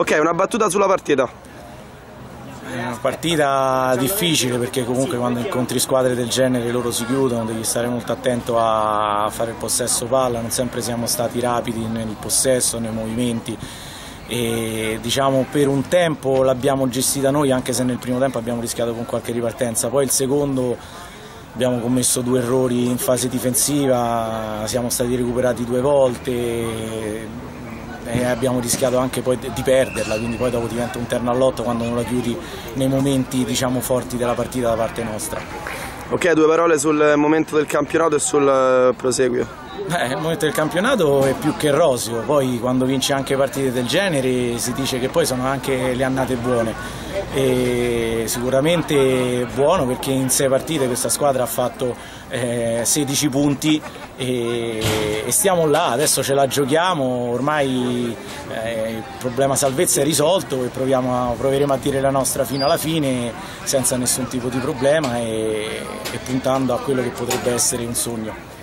Ok, una battuta sulla partita. È una partita difficile perché comunque quando incontri squadre del genere loro si chiudono, devi stare molto attento a fare il possesso palla, non sempre siamo stati rapidi nel possesso, nei movimenti e diciamo per un tempo l'abbiamo gestita noi anche se nel primo tempo abbiamo rischiato con qualche ripartenza, poi il secondo abbiamo commesso due errori in fase difensiva, siamo stati recuperati due volte abbiamo rischiato anche poi di perderla, quindi poi dopo diventa un terno all'otto quando non la chiudi nei momenti diciamo, forti della partita da parte nostra. Ok, due parole sul momento del campionato e sul eh, proseguio. Beh, il momento del campionato è più che roseo, poi quando vince anche partite del genere si dice che poi sono anche le annate buone. E sicuramente buono perché in sei partite questa squadra ha fatto eh, 16 punti e, e, stiamo là, adesso ce la giochiamo, ormai eh, il problema salvezza è risolto e proviamo, proveremo a dire la nostra fino alla fine senza nessun tipo di problema e, e puntando a quello che potrebbe essere un sogno.